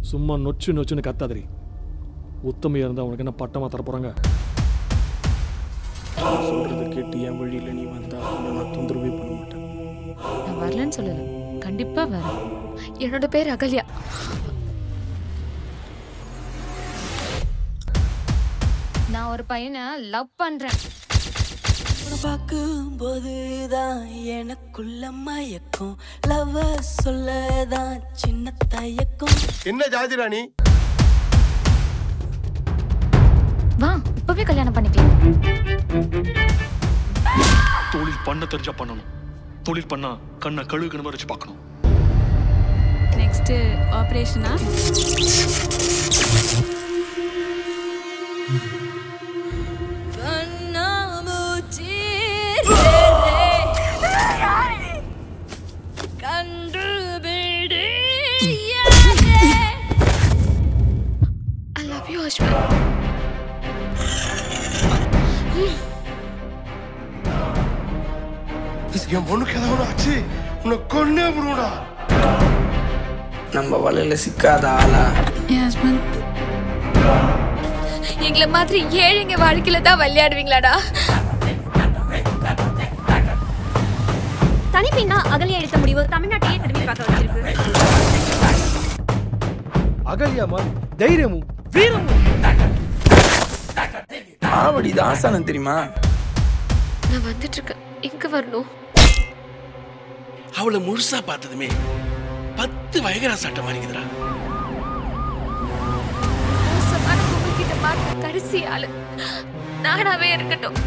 சும்மா நொச்சு நொச்சுன்னு கத்தாதரி உத்தமையா இருந்தா உனக்கு என்ன பட்டமா தர போறாங்க? சொல்றத கேட்டு என் வழியில் நீ வந்தா உன்னை நான் தொந்தரவே பண்ண மாட்டேன். நான் வரலன்னு சொல்லல. கண்டிப்பா வரேன். என்னோட பேர் அகல்யா. நான் ஒரு பையனை லவ் பண்றேன். பார்க்கும்போது தான் எனக்குள்ள மயக்கம். லவ் சொல்லதான் சின்ன தயக்கம். என்ன ஜாதிரா நீ வா இப்பவே கல்யாணம் பண்ணிக்கலாம் தொழில் பண்ண தெரிஞ்சா பண்ணணும். தொழில் பண்ணா கண்ணை கழுகுன மாதிரி வச்சு பார்க்கணும். நெக்ஸ்ட் ஆப்ரேஷனா என் பொண்ணுக்கு ஏதாவது ஆச்சு உன்னை கொன்னே விடுடா நம்ம வலையில சிக்காத ஆளா? எங்களை மாதிரி ஏழைங்க வாழ்க்கையில தான் விளையாடுவீங்களாடா? தனிப்பெண்ணா அகலியா எடுத்த முடிவு தமிழ்நாட்டையே திரும்பி பார்க்க அகல்யாமா தைரியமும் வீரமும் ஆவடி தாசானம் தெரியுமா? நான் வந்துட்டு இருக்கேன் எங்க வரணும்? அவளை முழுசா பார்த்ததுமே பத்து வயகரா சட்டம் மாறிக்குதுடா மோசமான கும்பல் கிட்ட மாட்ட கடைசி ஆளு. நானாவே இருக்கட்டும்.